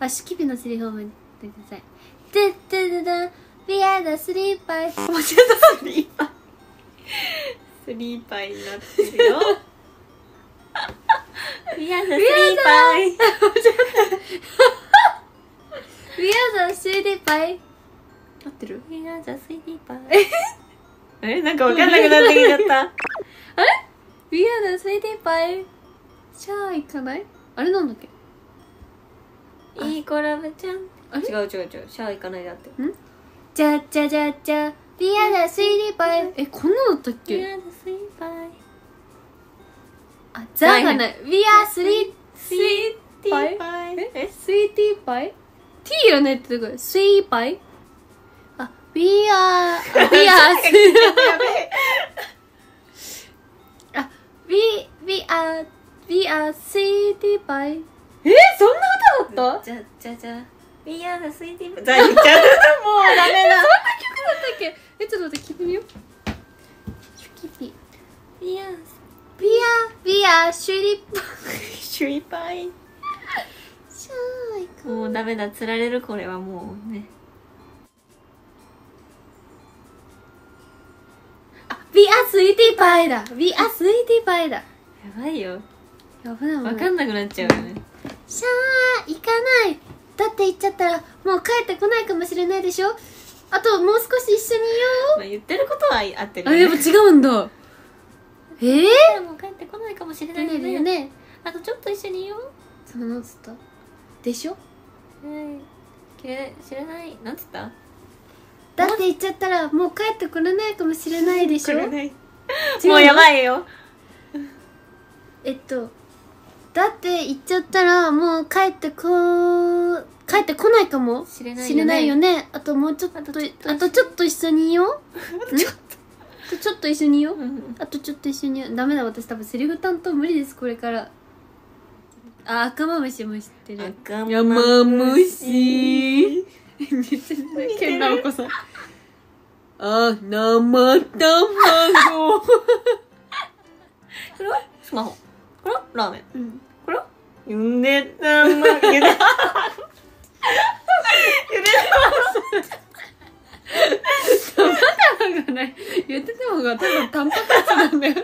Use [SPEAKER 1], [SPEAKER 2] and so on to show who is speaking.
[SPEAKER 1] あシキピのセリフを覚えてください。でででで We are the three boys
[SPEAKER 2] 間違えたスリーパイスリーパイになってるよ。We are the スリーパイ
[SPEAKER 1] We are the three boys 合ってる
[SPEAKER 2] ？We are the スリーパイえ？なんかわかんなくなってきちゃった。
[SPEAKER 1] We are the three シャー行かない？あれなんだっけ？
[SPEAKER 2] いい子ラブちゃん。違う違う違う。シャー行かないだって。
[SPEAKER 1] じゃじゃじゃじゃ。We are the three boys えこんなのだったっけ
[SPEAKER 2] ？are the スリーパイ。
[SPEAKER 1] あザがない We are three
[SPEAKER 2] スリー
[SPEAKER 1] パイ？
[SPEAKER 2] パイ。
[SPEAKER 1] えスイーティーパイ ?T いらないってどこ？スイーパイ？あ、We are あ We We, we are We are スイーティーパイえそんな歌だった
[SPEAKER 2] じゃじゃじゃ We are the スイーティーパイじゃあ言っちゃうもうダメだそんな曲
[SPEAKER 1] だったっけえ、ちょっと待って聞いてみようシュキピ
[SPEAKER 2] We are
[SPEAKER 1] We are We are シュリッパ
[SPEAKER 2] スリーパイ
[SPEAKER 1] シャーイか
[SPEAKER 2] もうダメだ釣られるこれはもうね
[SPEAKER 1] あ We are スイーティーパイだ We are スイーティーパイだ
[SPEAKER 2] やばいよ
[SPEAKER 1] やばいも
[SPEAKER 2] わかんなくなっちゃうよね
[SPEAKER 1] シャー行かない。だって行っちゃったらもう帰ってこないかもしれないでしょ。あともう少し一緒にいよ
[SPEAKER 2] まあ言ってることは合ってる
[SPEAKER 1] うあでも違うんだ。ええ
[SPEAKER 2] でも帰ってこないかもしれ
[SPEAKER 1] ー、
[SPEAKER 2] ないよね。
[SPEAKER 1] よね。
[SPEAKER 2] あとちょっと一緒にいよう。
[SPEAKER 1] そのなんつったでしょ？
[SPEAKER 2] はい知らない。なんつった？
[SPEAKER 1] だって行っちゃったらもう帰ってこれないかもしれないでしょ？うの？
[SPEAKER 2] もうやばいよ。
[SPEAKER 1] えっとだって行っちゃったらもう帰ってこ帰ってこないかも。
[SPEAKER 2] 知れないよね。
[SPEAKER 1] しれないよね。あともうちょっと
[SPEAKER 2] あとちょっと。
[SPEAKER 1] あとちょっと一緒にいよう。
[SPEAKER 2] ちょっ
[SPEAKER 1] あとちょっと一緒にいよう。
[SPEAKER 2] うん。
[SPEAKER 1] あとちょっと一緒にダメだ私多分セリフ担当無理ですこれから。あ赤マムシも知ってる。
[SPEAKER 2] 赤
[SPEAKER 1] 山虫ケンナオコさん。あ生卵。
[SPEAKER 2] これは？スマホ。これは？ラーメン。
[SPEAKER 1] うん
[SPEAKER 2] これはゆでゆでゆで
[SPEAKER 1] 卵がない言ってた方が多分タンパク質なんだよ。